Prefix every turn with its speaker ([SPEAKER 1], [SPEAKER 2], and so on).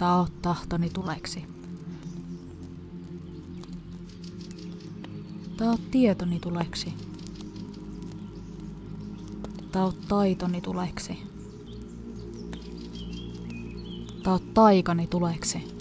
[SPEAKER 1] Tao tahtoni tuleksi. Tao tietoni tuleksi. Tao taitoni tuleksi. Tao taikani tuleksi.